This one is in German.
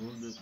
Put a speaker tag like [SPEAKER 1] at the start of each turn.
[SPEAKER 1] Und das